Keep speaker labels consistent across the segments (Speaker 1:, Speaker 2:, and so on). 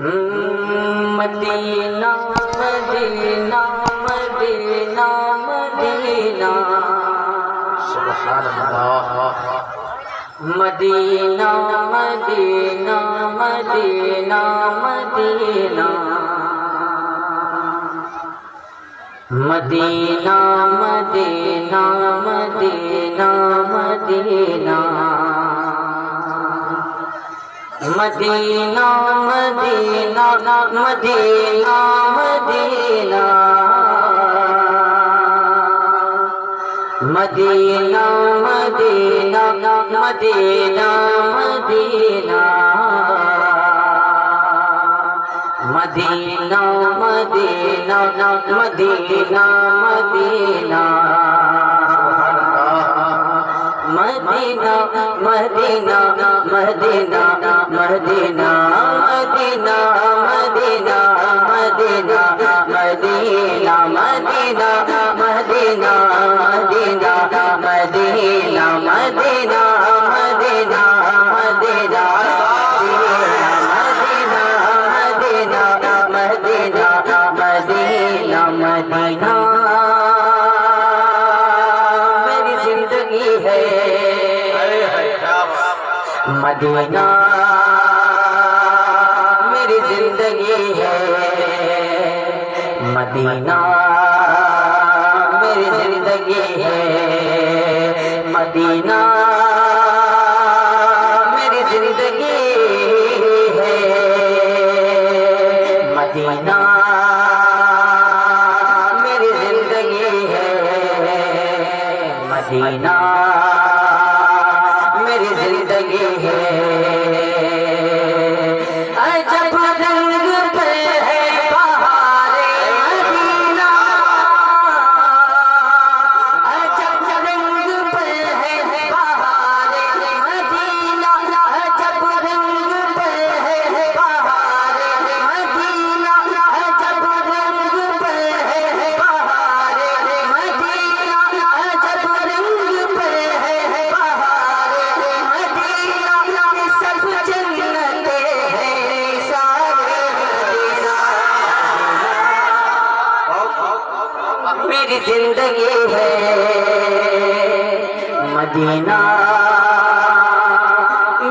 Speaker 1: Medina Medina Medina Medina.
Speaker 2: सुभान अल्लाह
Speaker 1: Medina Medina Medina Medina Medina. Medina Medina Medina Medina. Medina Medina Medina Medina. Medina Medina Medina Medina. Medina Medina Medina Medina Medina Medina Medina Medina Medina Medina Medina Medina Medina Medina मेरी ज़िंदगी है। Medina मेरी ज़िंदगी है। Medina मेरी ज़िंदगी है। Medina मेरी ज़िंदगी है। मदीना ज़िंदगी है मदीना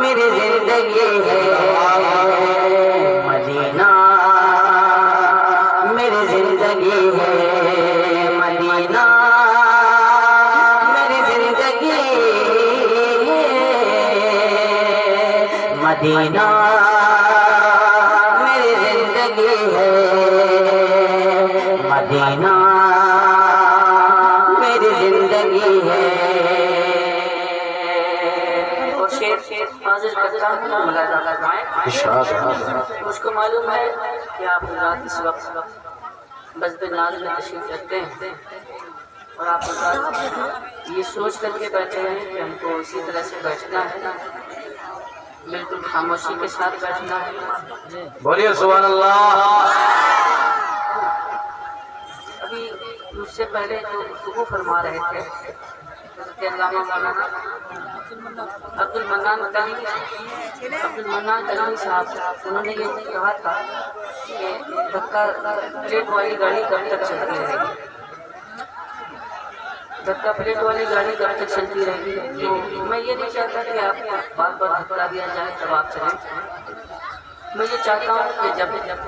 Speaker 1: मेरी ज़िंदगी है। मदीना मेरी ज़िंदगी है। मदीना मेरी ज़िंदगी मदीना मेरी ज़िंदगी है। मदीना हाजिर करता हूँ। मुझको मालूम है कि आप रात इस वक्त बजब नाज में तशरीफ़ रखते हैं। और आप ये सोच करके बैठे हैं कि हमको इसी तरह से बैठना है। बिल्कुल खामोशी के साथ बैठना है।
Speaker 2: बोलिए सुभान अल्लाह
Speaker 1: अभी मुझसे पहले जो गुफ्तगू फरमा रहे थे। अब्दुल तनवी अब्दुल मन्नान तनवी साहब उन्होंने ये कहा था कि धक्का प्लेट वाली गाड़ी कब तक चलती रहेगी धक्का प्लेट वाली गाड़ी कब तक चलती रहेगी तो मैं ये नहीं चाहता कि आप बार बार धक्का दिया जाए तब आप चलें मैं ये चाहता हूँ कि जब जब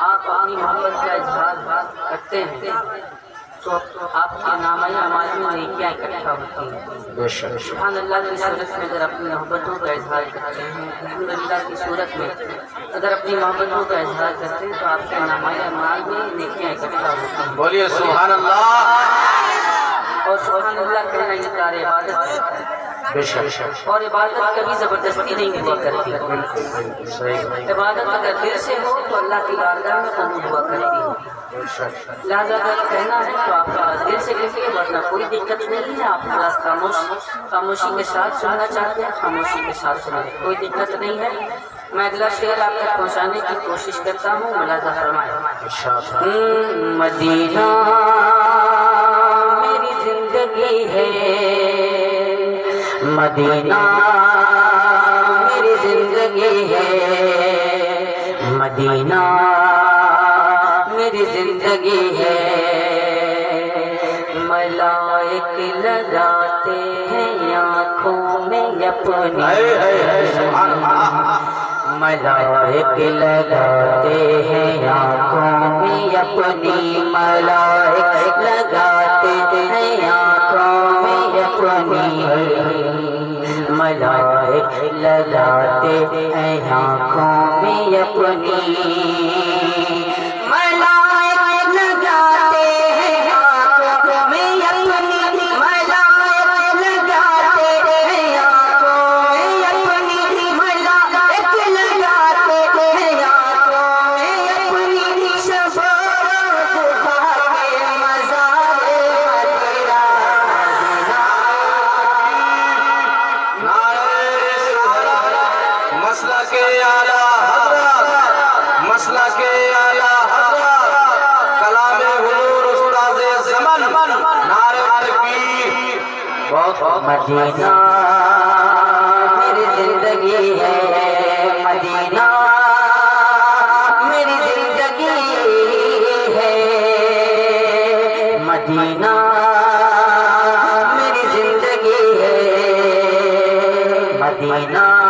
Speaker 1: आप अपनी मोहब्बत का इजहार करते हैं तो आपके नामाया हमारे में नेकियाँ इकट्ठा होती हैं?
Speaker 2: बेशक।
Speaker 1: अल्लाह की सूरत में अगर अपनी मोहब्बतों का इजहार करते हैं अल्लाह की सूरत में अगर अपनी मोहब्बतों का इजहार करते हैं तो आपके नामाया अमाल में नेकियाँ इकट्ठा होती हैं?
Speaker 2: बोलिए सुभान अल्लाह
Speaker 1: अल्लाह कहना इनकार इबादत और इबादत कभी ज़बरदस्ती नहीं हुआ करती। इबादत अगर दिल से हो तो अल्लाह की बारगाह में कबूल हुआ करेगी।
Speaker 2: बेशक।
Speaker 1: लिहाजा अगर कहना है तो आप दिल से कहिए वरना कोई दिक्कत नहीं है। आप थोड़ा खामोश खामोशी के साथ सुनना चाहते हैं खामोशी के साथ सुना कोई दिक्कत नहीं है। मैं अगला शेर आप तक पहुँचाने की कोशिश करता हूँ। मुलाजा फरमाए। हम्म, मदीना मदीना लगाते हैं, आँखों में अपनी मलाइक लगाते हैं, आँखों में अपनी मलाइक लगाते हैं, आँखों में अपनी मदीना। मेरी ज़िंदगी है मदीना। मेरी ज़िंदगी है मदीना। मेरी ज़िंदगी है मदीना।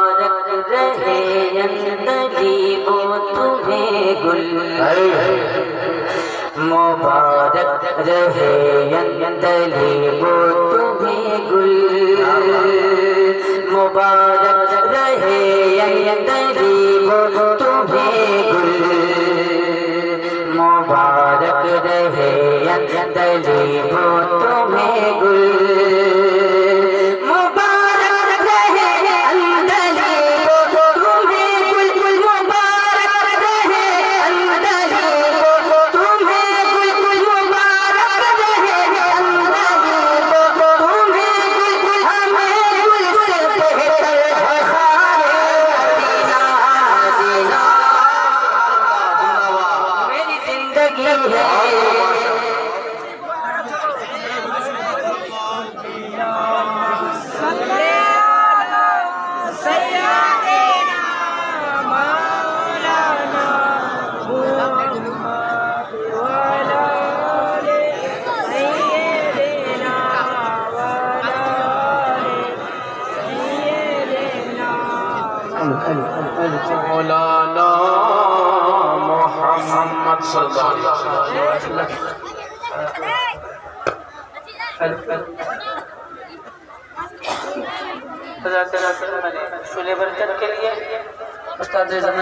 Speaker 1: रहे अंदरी वो तुम्हें गुल मुबारक रहे अंदली वो तुम्हें गुल मुबारक रहे अंदली वो तुम्हें गुल मुबारक रहे वो तुम्हें गुल।
Speaker 2: मौलाना
Speaker 1: के लिए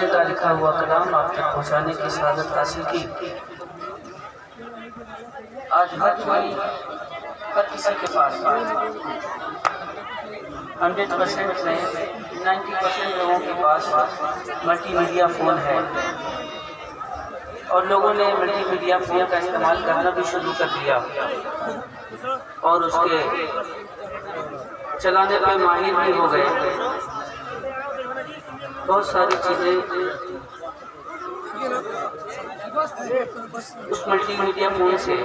Speaker 1: का लिखा हुआ कलाम आप तक पहुँचाने की शहादत हासिल की आज हर हर किसी के पास हंड्रेड परसेंट नहीं नाइन्टी परसेंट लोगों के पास मल्टीमीडिया फ़ोन है। और लोगों ने मल्टीमीडिया फ़ोन का इस्तेमाल करना भी शुरू कर दिया। और उसके चलाने पे माहिर भी हो गए। बहुत सारी चीज़ें उस मल्टीमीडिया फ़ोन से